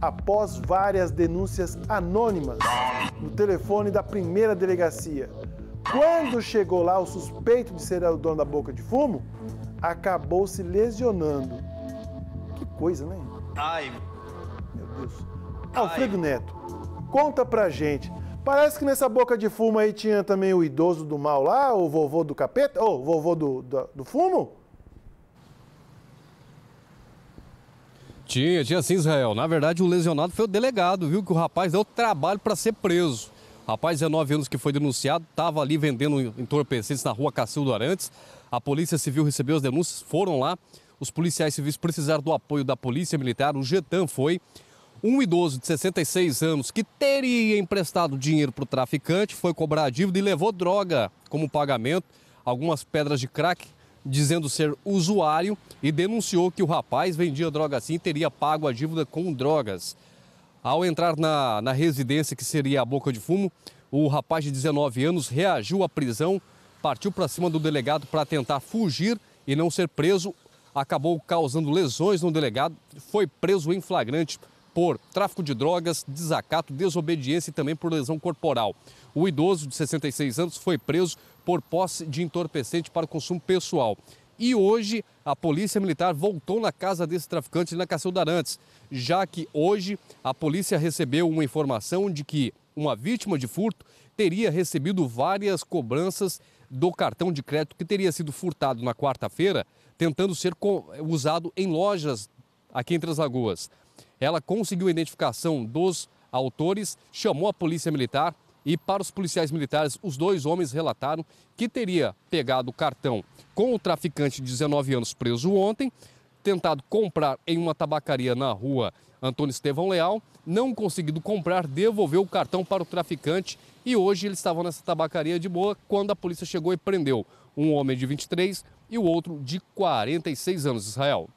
após várias denúncias anônimas no telefone da primeira delegacia. Quando chegou lá o suspeito de ser o dono da boca de fumo, acabou se lesionando. Que coisa, né? Ai. Meu Deus. Alfredo Neto, conta pra gente. Parece que nessa boca de fumo aí tinha também o idoso do mal lá, o vovô do capeta, ou o vovô do, do, do fumo? Tinha, tinha sim, Israel. Na verdade, o lesionado foi o delegado, viu? Que o rapaz deu trabalho para ser preso. O rapaz, 19 anos que foi denunciado, estava ali vendendo entorpecentes na rua Cacildo Arantes. A Polícia Civil recebeu as denúncias, foram lá. Os policiais civis precisaram do apoio da Polícia Militar, o Getan foi. Um idoso de 66 anos que teria emprestado dinheiro para o traficante foi cobrar a dívida e levou droga como pagamento, algumas pedras de crack, dizendo ser usuário e denunciou que o rapaz vendia droga assim e teria pago a dívida com drogas. Ao entrar na, na residência que seria a boca de fumo, o rapaz de 19 anos reagiu à prisão, partiu para cima do delegado para tentar fugir e não ser preso, acabou causando lesões no delegado, foi preso em flagrante por tráfico de drogas, desacato, desobediência e também por lesão corporal. O idoso de 66 anos foi preso por posse de entorpecente para consumo pessoal. E hoje a Polícia Militar voltou na casa desse traficante na Cacilda Arantes, já que hoje a polícia recebeu uma informação de que uma vítima de furto teria recebido várias cobranças do cartão de crédito que teria sido furtado na quarta-feira, tentando ser usado em lojas aqui entre as Lagoas. Ela conseguiu a identificação dos autores, chamou a polícia militar e, para os policiais militares, os dois homens relataram que teria pegado o cartão com o traficante de 19 anos preso ontem, tentado comprar em uma tabacaria na rua Antônio Estevão Leal, não conseguido comprar, devolveu o cartão para o traficante e hoje eles estavam nessa tabacaria de boa quando a polícia chegou e prendeu um homem de 23 e o outro de 46 anos, Israel.